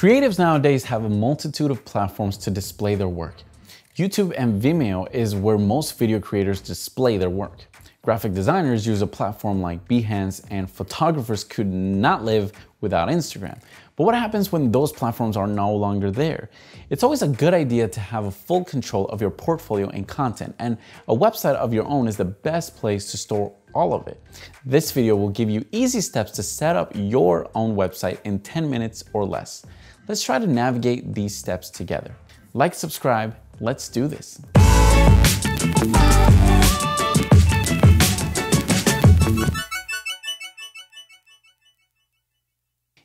Creatives nowadays have a multitude of platforms to display their work. YouTube and Vimeo is where most video creators display their work. Graphic designers use a platform like Behance and photographers could not live without Instagram. But what happens when those platforms are no longer there? It's always a good idea to have a full control of your portfolio and content, and a website of your own is the best place to store all of it. This video will give you easy steps to set up your own website in 10 minutes or less. Let's try to navigate these steps together. Like, subscribe, let's do this.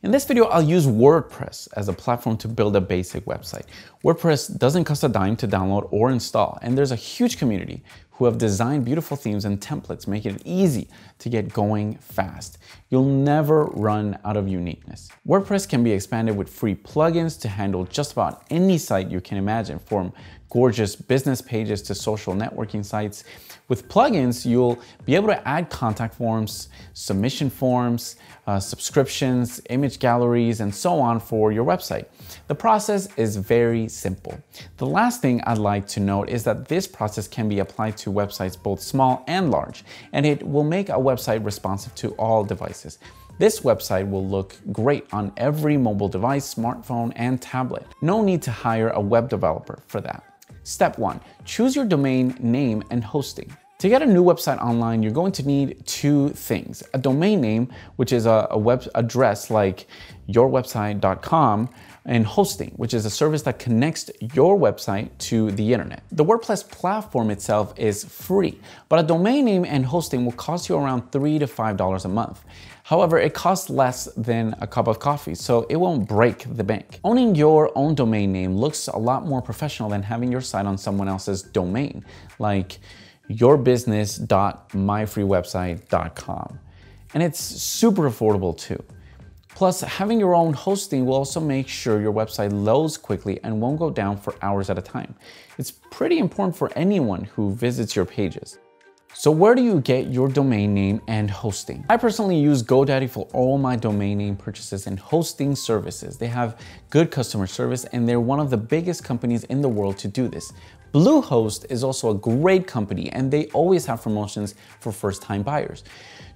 In this video, I'll use WordPress as a platform to build a basic website. WordPress doesn't cost a dime to download or install, and there's a huge community who have designed beautiful themes and templates, making it easy to get going fast. You'll never run out of uniqueness. WordPress can be expanded with free plugins to handle just about any site you can imagine, from gorgeous business pages to social networking sites. With plugins, you'll be able to add contact forms, submission forms, uh, subscriptions, image galleries, and so on for your website. The process is very simple. The last thing I'd like to note is that this process can be applied to websites both small and large, and it will make a website responsive to all devices. This website will look great on every mobile device, smartphone, and tablet. No need to hire a web developer for that. Step one, choose your domain name and hosting. To get a new website online, you're going to need two things. A domain name, which is a, a web address like yourwebsite.com, and hosting, which is a service that connects your website to the internet. The WordPress platform itself is free, but a domain name and hosting will cost you around three to five dollars a month. However, it costs less than a cup of coffee, so it won't break the bank. Owning your own domain name looks a lot more professional than having your site on someone else's domain, like yourbusiness.myfreewebsite.com. And it's super affordable too. Plus, having your own hosting will also make sure your website loads quickly and won't go down for hours at a time. It's pretty important for anyone who visits your pages. So where do you get your domain name and hosting? I personally use GoDaddy for all my domain name purchases and hosting services. They have good customer service and they're one of the biggest companies in the world to do this. Bluehost is also a great company and they always have promotions for first-time buyers.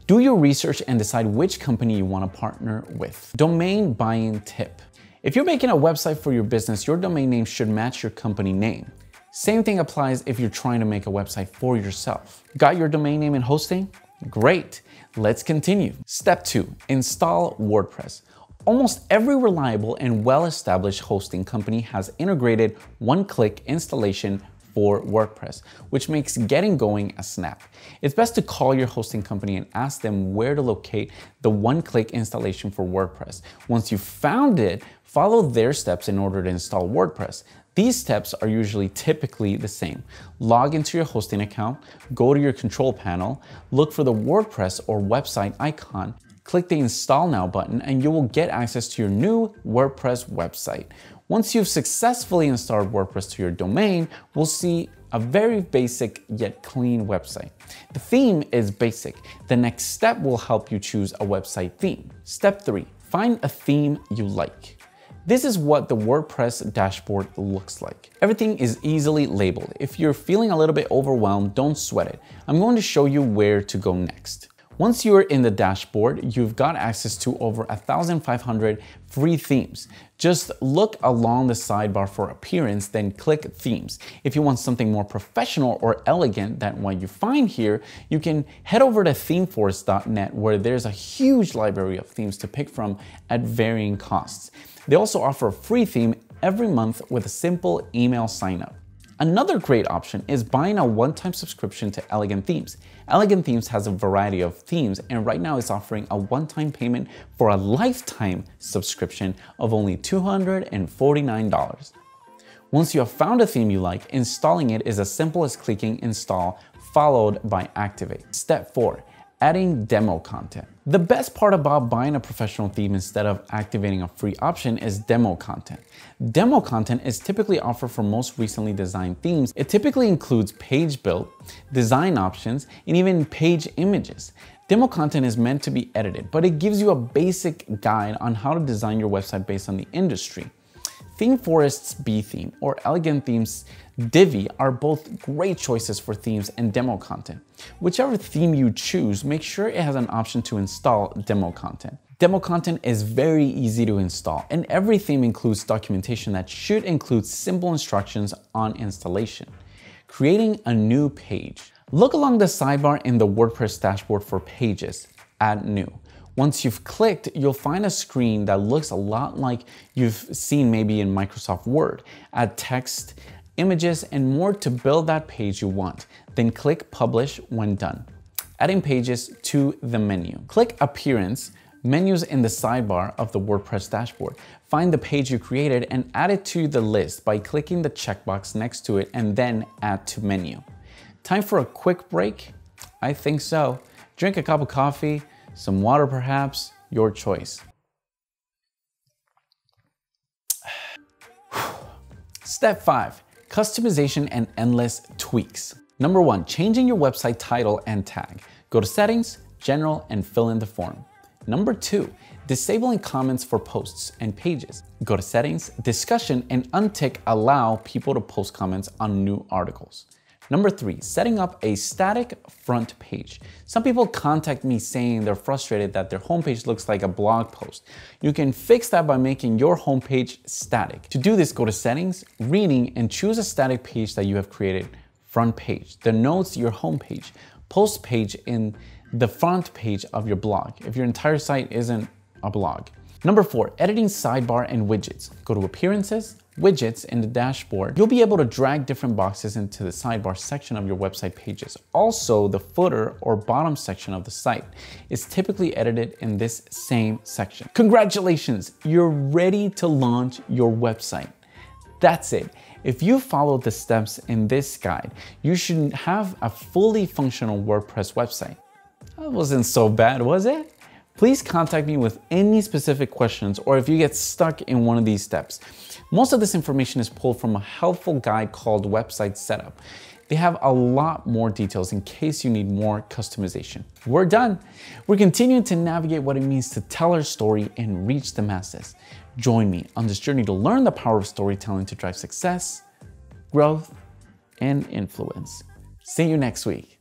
Do your research and decide which company you want to partner with. Domain buying tip. If you're making a website for your business, your domain name should match your company name. Same thing applies if you're trying to make a website for yourself. Got your domain name and hosting? Great, let's continue. Step two, install WordPress. Almost every reliable and well-established hosting company has integrated one-click installation for WordPress, which makes getting going a snap. It's best to call your hosting company and ask them where to locate the one-click installation for WordPress. Once you've found it, follow their steps in order to install WordPress. These steps are usually typically the same. Log into your hosting account, go to your control panel, look for the WordPress or website icon, click the install now button and you will get access to your new WordPress website. Once you've successfully installed WordPress to your domain, we'll see a very basic yet clean website. The theme is basic. The next step will help you choose a website theme. Step three, find a theme you like. This is what the WordPress dashboard looks like. Everything is easily labeled. If you're feeling a little bit overwhelmed, don't sweat it. I'm going to show you where to go next. Once you're in the dashboard, you've got access to over 1,500 free themes. Just look along the sidebar for appearance, then click themes. If you want something more professional or elegant than what you find here, you can head over to themeforest.net where there's a huge library of themes to pick from at varying costs. They also offer a free theme every month with a simple email sign up. Another great option is buying a one-time subscription to Elegant Themes. Elegant Themes has a variety of themes and right now it's offering a one-time payment for a lifetime subscription of only $249. Once you have found a theme you like, installing it is as simple as clicking install followed by activate. Step 4 adding demo content. The best part about buying a professional theme instead of activating a free option is demo content. Demo content is typically offered for most recently designed themes. It typically includes page build, design options, and even page images. Demo content is meant to be edited, but it gives you a basic guide on how to design your website based on the industry. ThemeForest's Be Theme or Elegant Themes Divi are both great choices for themes and demo content. Whichever theme you choose, make sure it has an option to install demo content. Demo content is very easy to install, and every theme includes documentation that should include simple instructions on installation. Creating a new page. Look along the sidebar in the WordPress dashboard for pages. Add new. Once you've clicked, you'll find a screen that looks a lot like you've seen maybe in Microsoft Word. Add text, images, and more to build that page you want. Then click Publish when done. Adding pages to the menu. Click Appearance, menus in the sidebar of the WordPress dashboard. Find the page you created and add it to the list by clicking the checkbox next to it and then Add to Menu. Time for a quick break? I think so. Drink a cup of coffee, some water perhaps, your choice. Step 5. Customization and endless tweaks. Number 1. Changing your website title and tag. Go to Settings, General, and fill in the form. Number 2. Disabling comments for posts and pages. Go to Settings, Discussion, and untick Allow people to post comments on new articles. Number three, setting up a static front page. Some people contact me saying they're frustrated that their homepage looks like a blog post. You can fix that by making your homepage static. To do this, go to settings, reading, and choose a static page that you have created, front page, denotes your homepage, post page in the front page of your blog if your entire site isn't a blog. Number four, editing sidebar and widgets. Go to appearances, widgets in the dashboard, you'll be able to drag different boxes into the sidebar section of your website pages. Also, the footer or bottom section of the site is typically edited in this same section. Congratulations, you're ready to launch your website. That's it. If you follow the steps in this guide, you should have a fully functional WordPress website. That wasn't so bad, was it? Please contact me with any specific questions or if you get stuck in one of these steps. Most of this information is pulled from a helpful guide called Website Setup. They have a lot more details in case you need more customization. We're done. We're continuing to navigate what it means to tell our story and reach the masses. Join me on this journey to learn the power of storytelling to drive success, growth, and influence. See you next week.